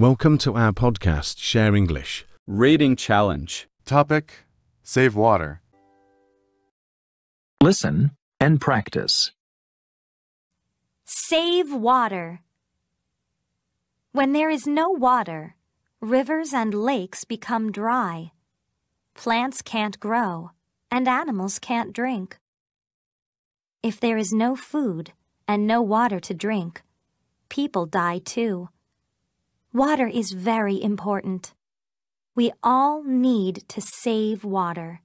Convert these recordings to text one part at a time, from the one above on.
Welcome to our podcast, Share English. Reading challenge. Topic Save water. Listen and practice. Save water. When there is no water, rivers and lakes become dry. Plants can't grow, and animals can't drink. If there is no food and no water to drink, people die too. Water is very important. We all need to save water.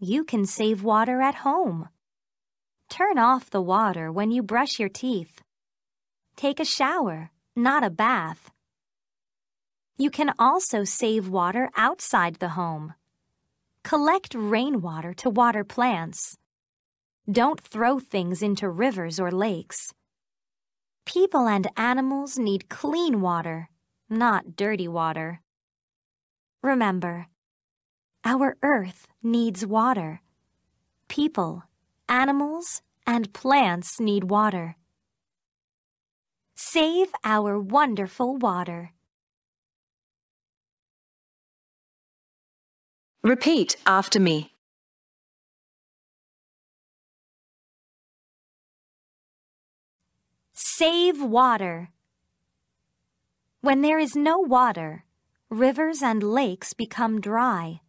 You can save water at home. Turn off the water when you brush your teeth. Take a shower, not a bath. You can also save water outside the home. Collect rainwater to water plants. Don't throw things into rivers or lakes. People and animals need clean water, not dirty water. Remember, our earth needs water. People, animals, and plants need water. Save our wonderful water. Repeat after me. Save water. When there is no water, rivers and lakes become dry.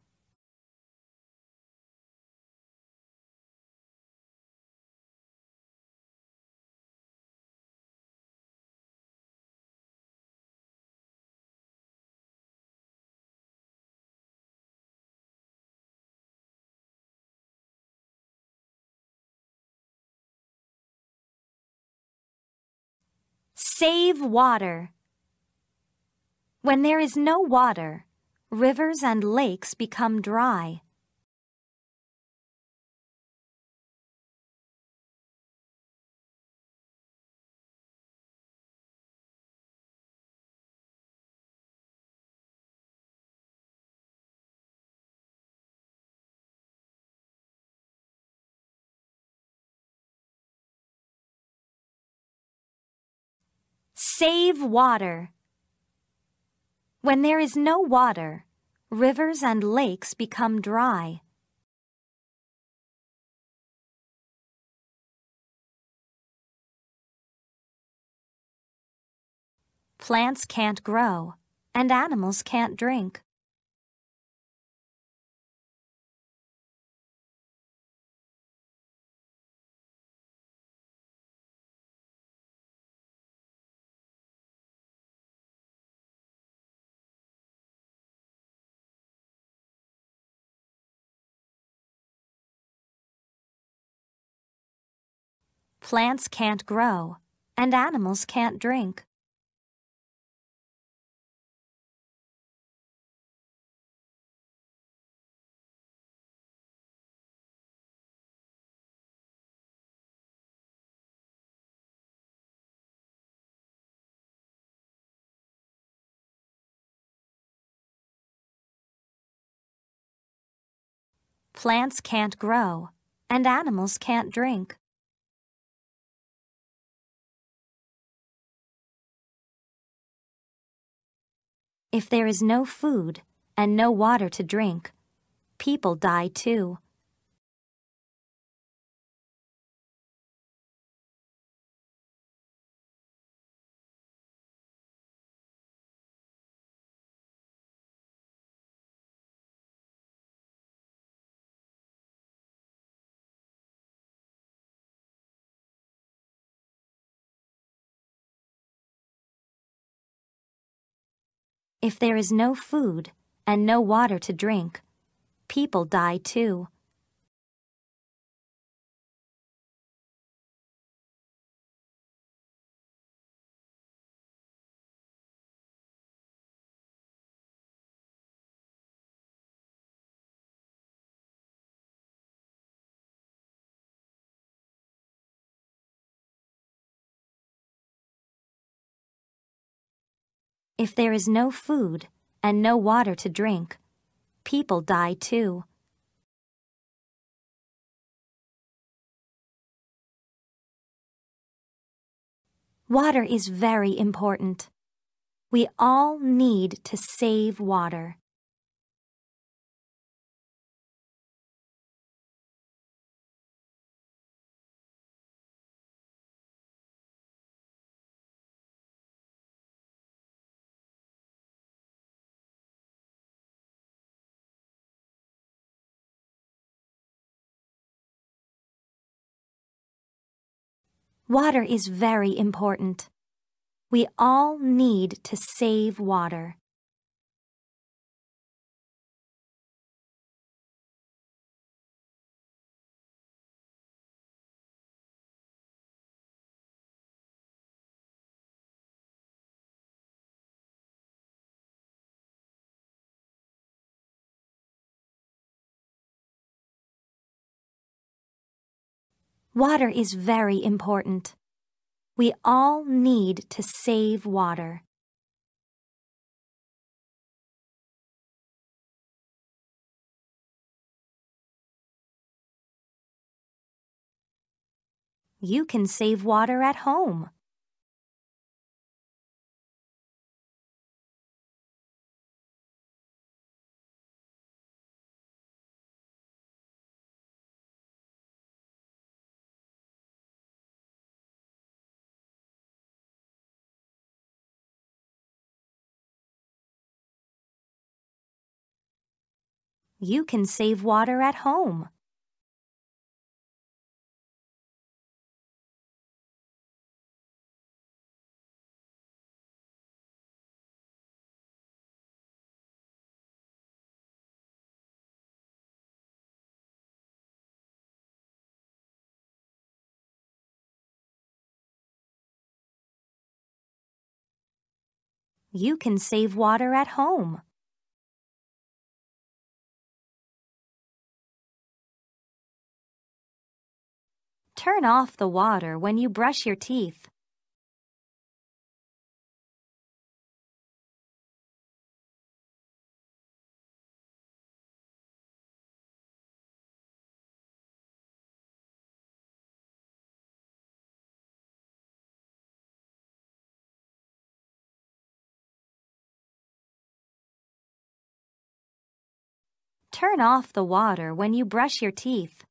Save water. When there is no water, rivers and lakes become dry. Save water. When there is no water, rivers and lakes become dry. Plants can't grow, and animals can't drink. Plants can't grow, and animals can't drink. Plants can't grow, and animals can't drink. If there is no food and no water to drink, people die too. If there is no food and no water to drink, people die too. If there is no food and no water to drink, people die too. Water is very important. We all need to save water. Water is very important. We all need to save water. Water is very important. We all need to save water. You can save water at home. You can save water at home. You can save water at home. Turn off the water when you brush your teeth. Turn off the water when you brush your teeth.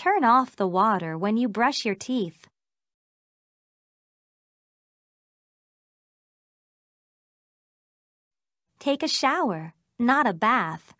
Turn off the water when you brush your teeth. Take a shower, not a bath.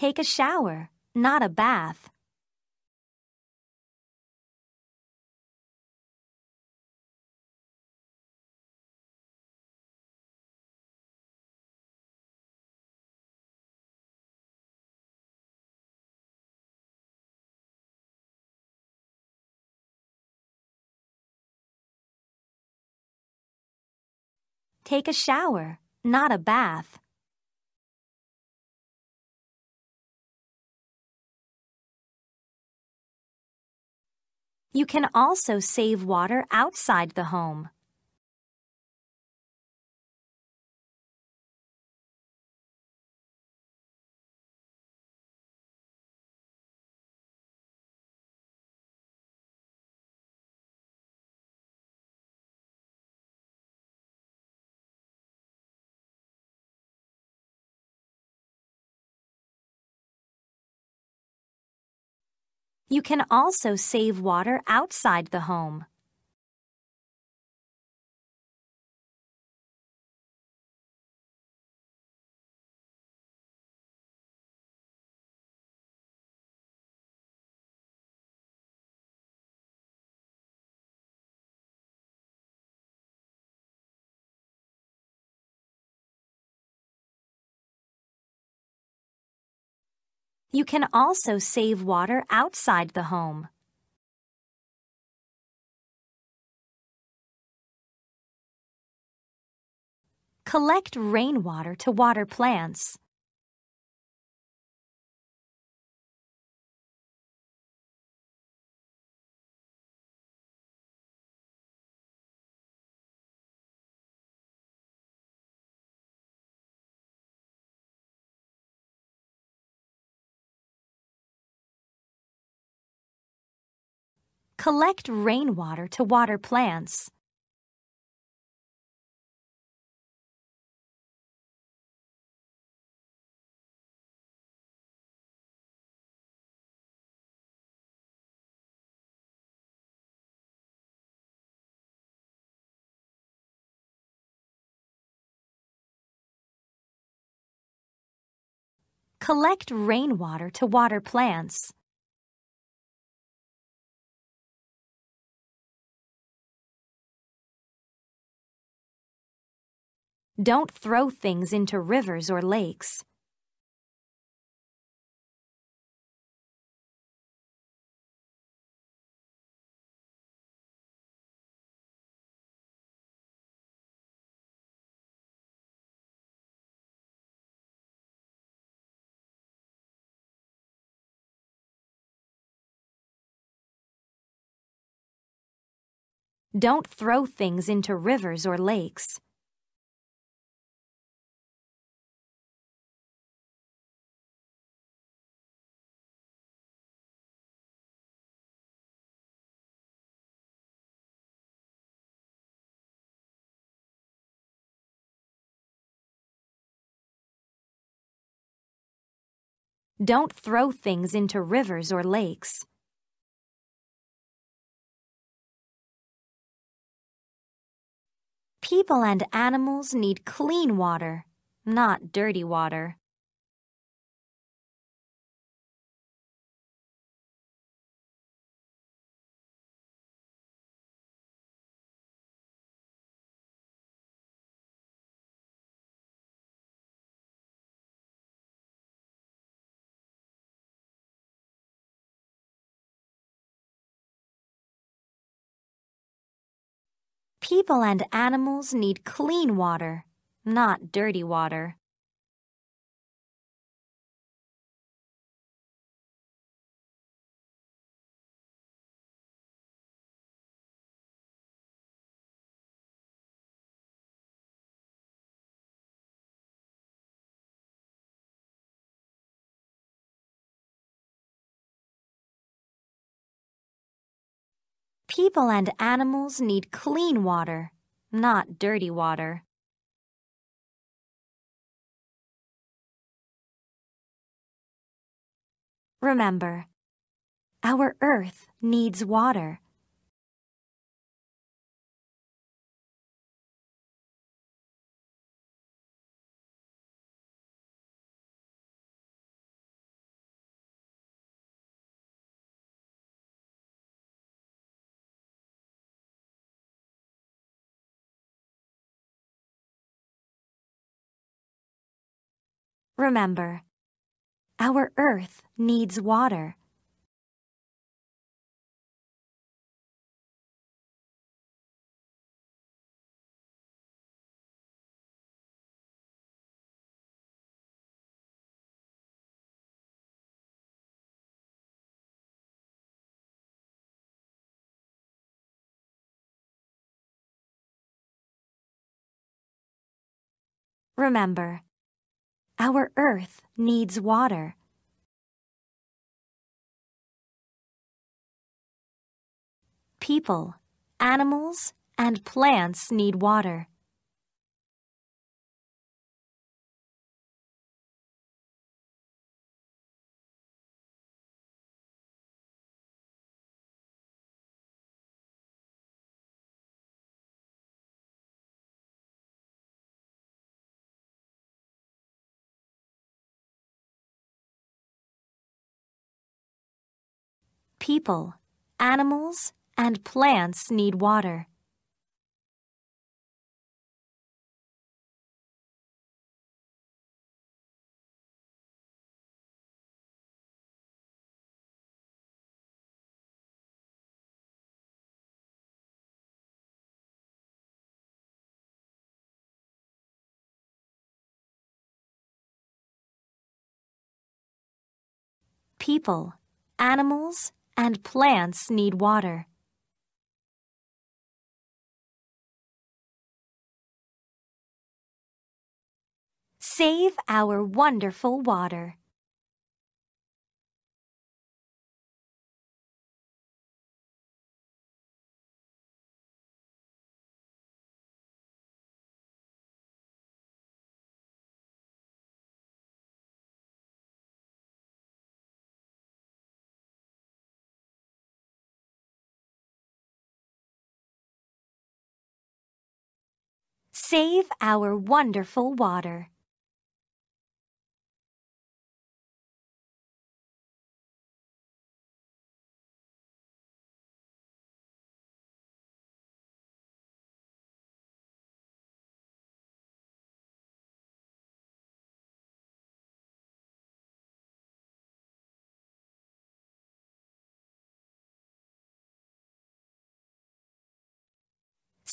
Take a shower, not a bath. Take a shower, not a bath. You can also save water outside the home. You can also save water outside the home. You can also save water outside the home. Collect rainwater to water plants. Collect rainwater to water plants. Collect rainwater to water plants. Don't throw things into rivers or lakes. Don't throw things into rivers or lakes. Don't throw things into rivers or lakes. People and animals need clean water, not dirty water. People and animals need clean water, not dirty water. People and animals need clean water, not dirty water. Remember, our earth needs water. Remember, our earth needs water. Remember, our earth needs water. People, animals, and plants need water. people, animals, and plants need water. people, animals, and plants need water. Save our wonderful water. Save our wonderful water.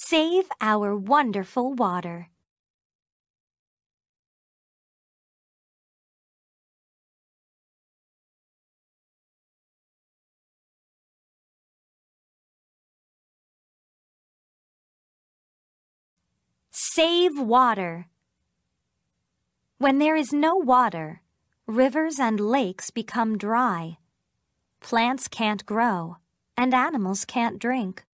Save our wonderful water. Save water. When there is no water, rivers and lakes become dry. Plants can't grow, and animals can't drink.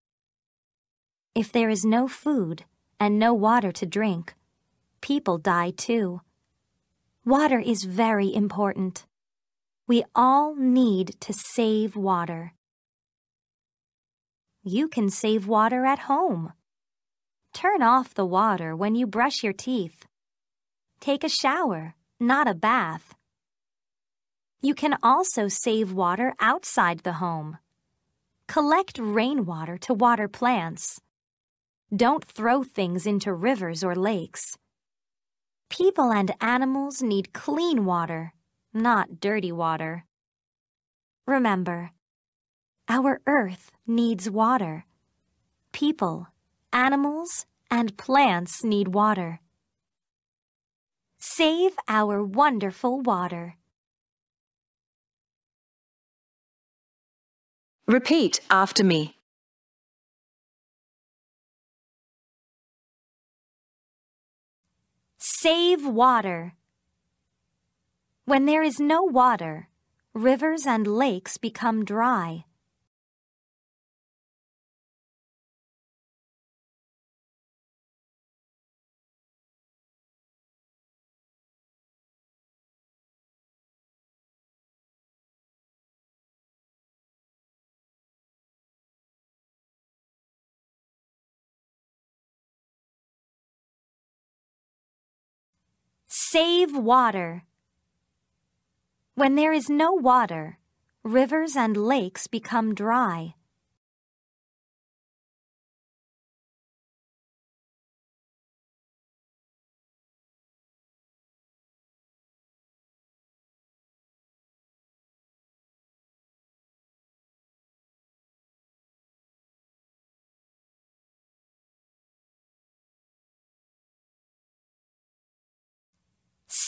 If there is no food and no water to drink, people die too. Water is very important. We all need to save water. You can save water at home. Turn off the water when you brush your teeth. Take a shower, not a bath. You can also save water outside the home. Collect rainwater to water plants. Don't throw things into rivers or lakes. People and animals need clean water, not dirty water. Remember, our earth needs water. People, animals, and plants need water. Save our wonderful water. Repeat after me. Save water. When there is no water, rivers and lakes become dry. Save water. When there is no water, rivers and lakes become dry.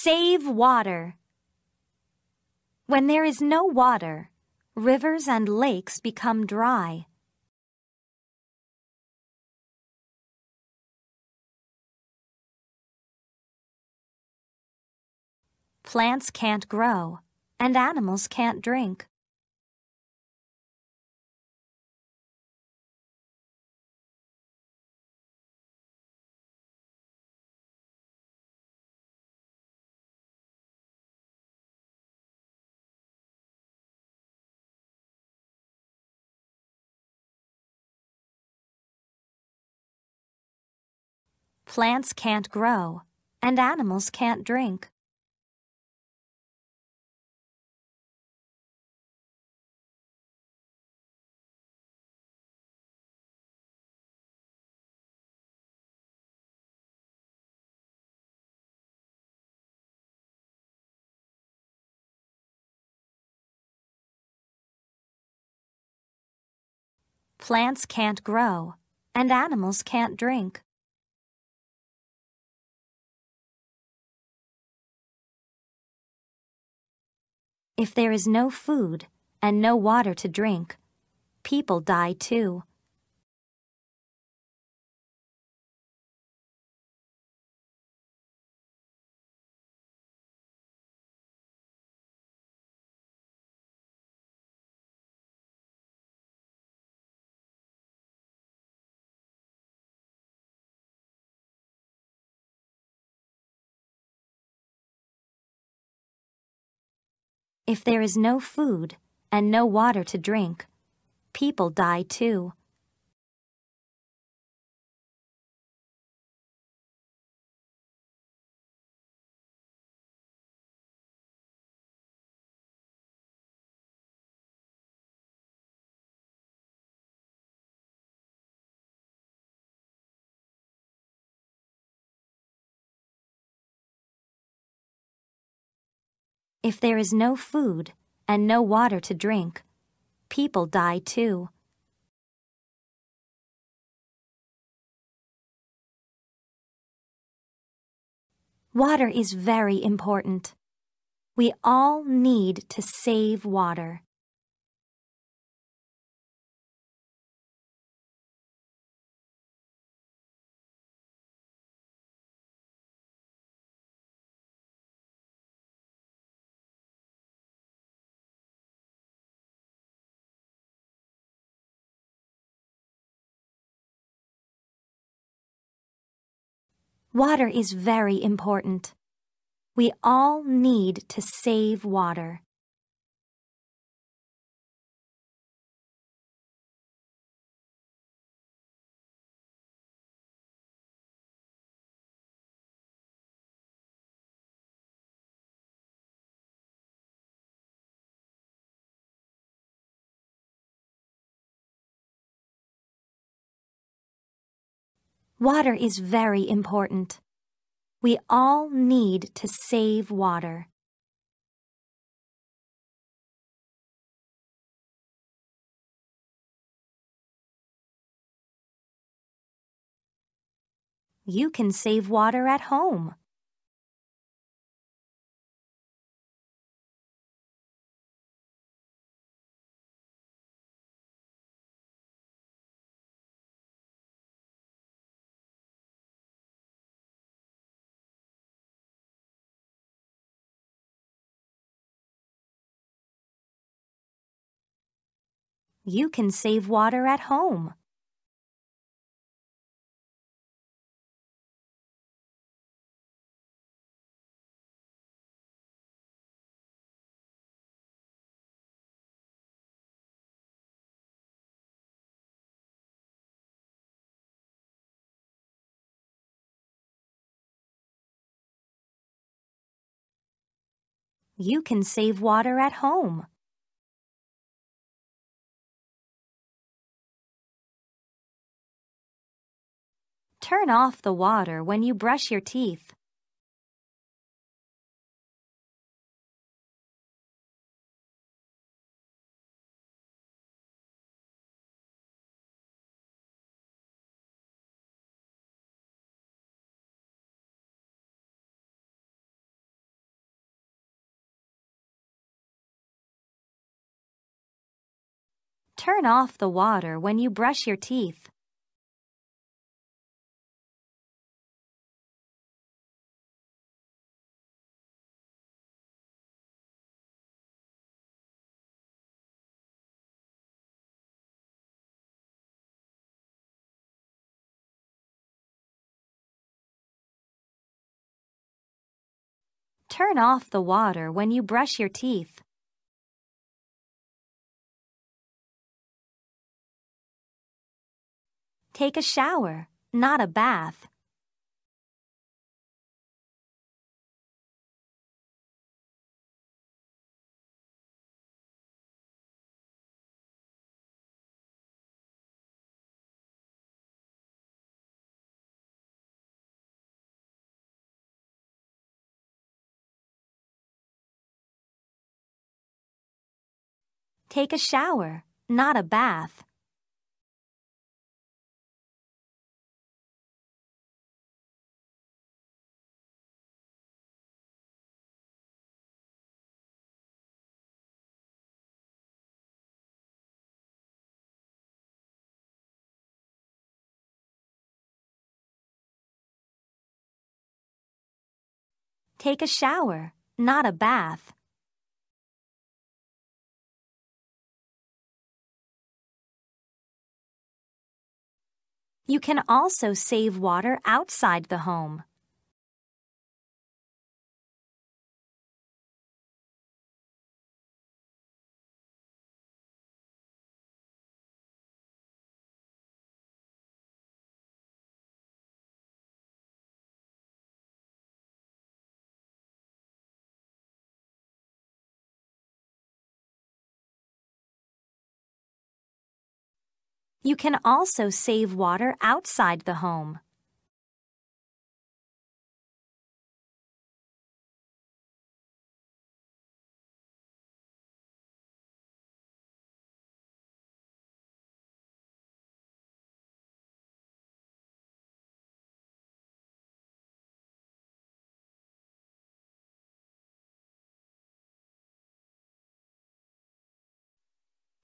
Save water. When there is no water, rivers and lakes become dry. Plants can't grow, and animals can't drink. Plants can't grow, and animals can't drink. Plants can't grow, and animals can't drink. If there is no food and no water to drink, people die too. If there is no food and no water to drink, people die too. If there is no food and no water to drink, people die too. Water is very important. We all need to save water. Water is very important. We all need to save water. Water is very important. We all need to save water. You can save water at home. You can save water at home. You can save water at home. Turn off the water when you brush your teeth. Turn off the water when you brush your teeth. Turn off the water when you brush your teeth. Take a shower, not a bath. Take a shower, not a bath. Take a shower, not a bath. You can also save water outside the home. You can also save water outside the home.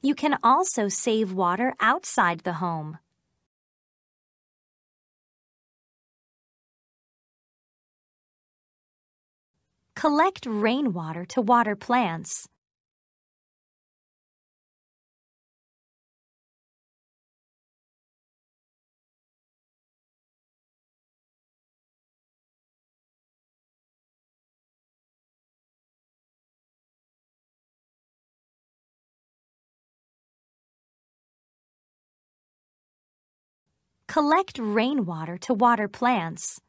You can also save water outside the home. Collect rainwater to water plants. Collect rainwater to water plants.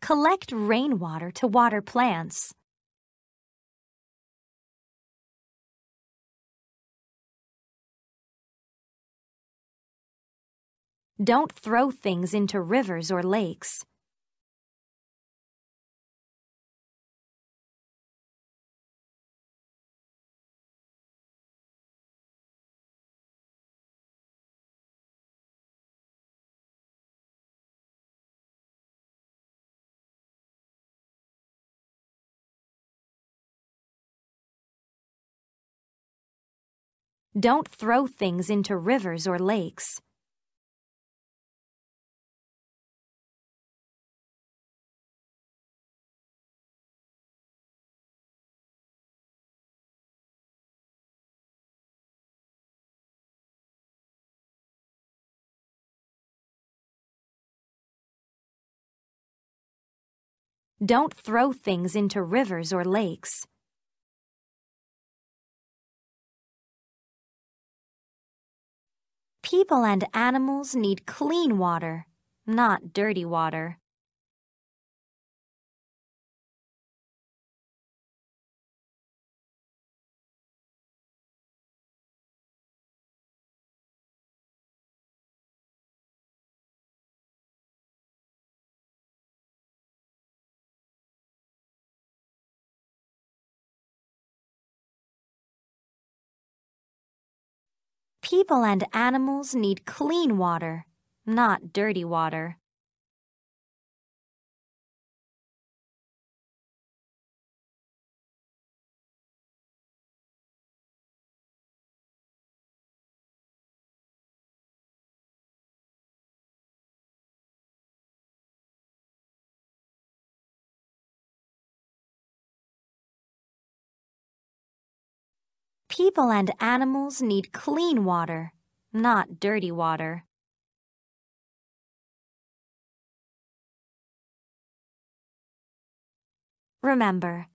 Collect rainwater to water plants. Don't throw things into rivers or lakes. Don't throw things into rivers or lakes. Don't throw things into rivers or lakes. People and animals need clean water, not dirty water. People and animals need clean water, not dirty water. People and animals need clean water, not dirty water. Remember,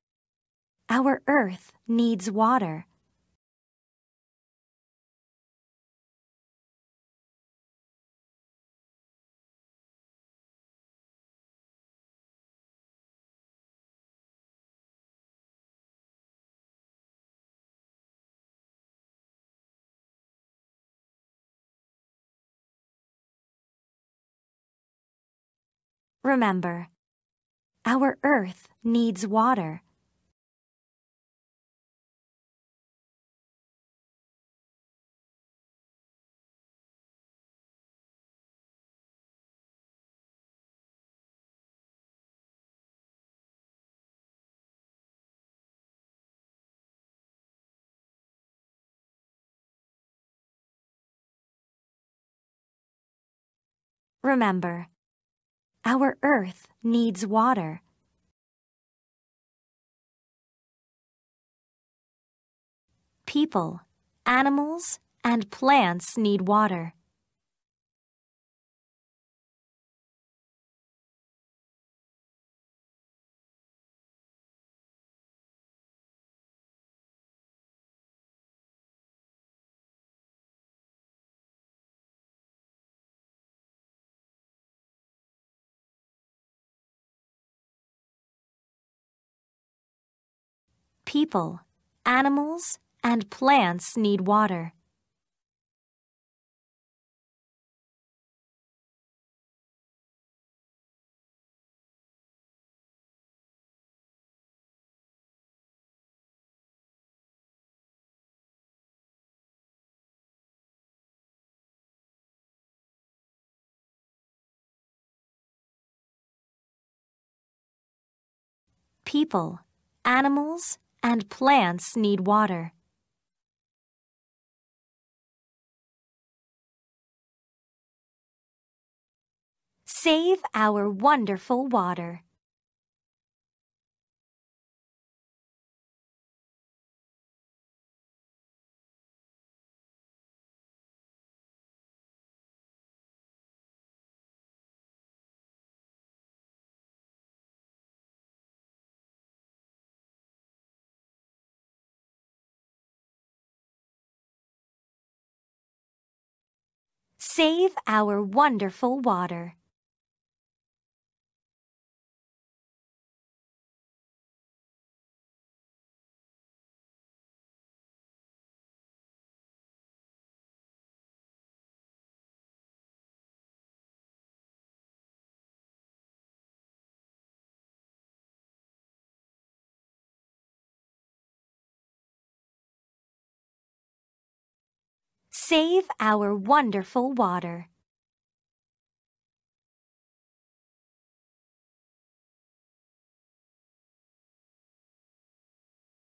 our earth needs water. Remember, our earth needs water. Remember, our earth needs water. People, animals, and plants need water. People, animals, and plants need water. People, animals, and plants need water. Save our wonderful water. Save our wonderful water. Save our wonderful water.